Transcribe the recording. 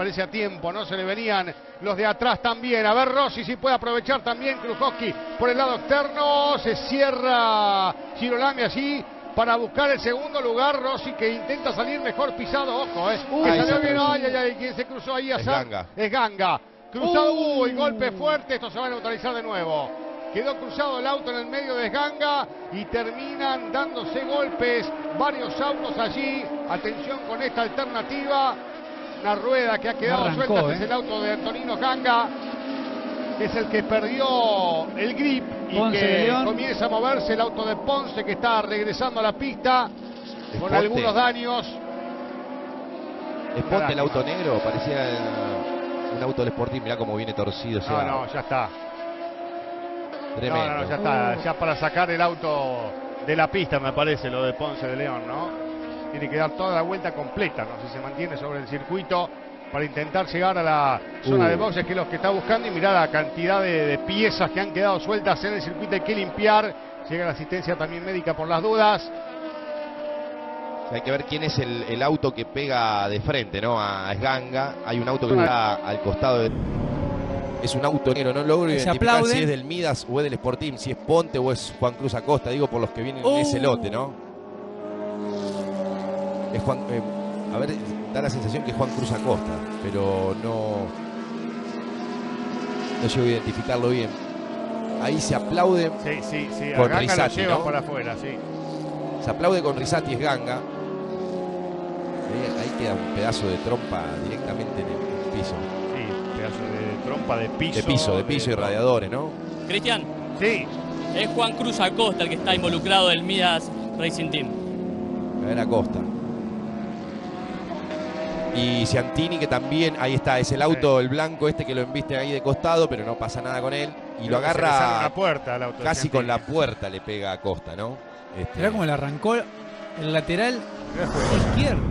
parece a tiempo, no se le venían los de atrás también. A ver Rossi si puede aprovechar también Krujowski por el lado externo. Se cierra Girolami allí para buscar el segundo lugar. Rossi que intenta salir mejor pisado, ojo, eh. que Ahí salió bien, ay, ay, ay, quien se cruzó ahí a Es? Ganga. Es Ganga. Cruzado, Uh. uy, golpe fuerte, esto se va a neutralizar de nuevo. Quedó cruzado el auto en el medio de Ganga y terminan dándose golpes varios autos allí. Atención con esta alternativa. Una rueda que ha quedado Arrancó, suelta, ¿eh? es el auto de Antonino Ganga, que es el que perdió el grip y Ponce que comienza a moverse el auto de Ponce que está regresando a la pista con algunos daños. Es Ponte el auto negro, parecía un auto del Sporting, mirá cómo viene torcido ese No, no, ya está. Tremendo. No, no, ya está. Ya para sacar el auto de la pista, me parece, lo de Ponce de León, ¿no? Tiene que dar toda la vuelta completa, ¿no? Si se mantiene sobre el circuito para intentar llegar a la zona Uh. de boxes, que es lo que está buscando. Y mirá la cantidad de, de piezas que han quedado sueltas en el circuito. Hay que limpiar. Llega la asistencia también médica por las dudas. Hay que ver quién es el, el auto que pega de frente, ¿no? A Esganga. Hay un auto que está al costado de... Es un auto negro, no logro identificar aplaude. si es del Midas o es del Sporting, si es Ponte o es Juan Cruz Acosta, digo por los que vienen en ese Oh. lote, ¿no? Es Juan, eh, a ver, da la sensación que es Juan Cruz Acosta, pero no, no llego a identificarlo bien. Ahí se aplaude, Sí, sí, sí. A Con Ganga lo ¿no? para afuera, sí. se aplaude con Risati Esganga. Ahí, ahí queda un pedazo de trompa directamente en el, en el piso. Sí, pedazo de trompa de piso. De piso, de piso y radiadores, ¿no? Cristian, Sí, es Juan Cruz Acosta el que está involucrado del Midas Racing Team. A ver Acosta. Y Ciantini que también, ahí está, es el auto, el blanco este que lo embiste ahí de costado, pero no pasa nada con él. Y lo Creo agarra una puerta al auto casi con la puerta, le pega a Acosta, ¿no? Este, Mirá cómo le arrancó el lateral izquierdo.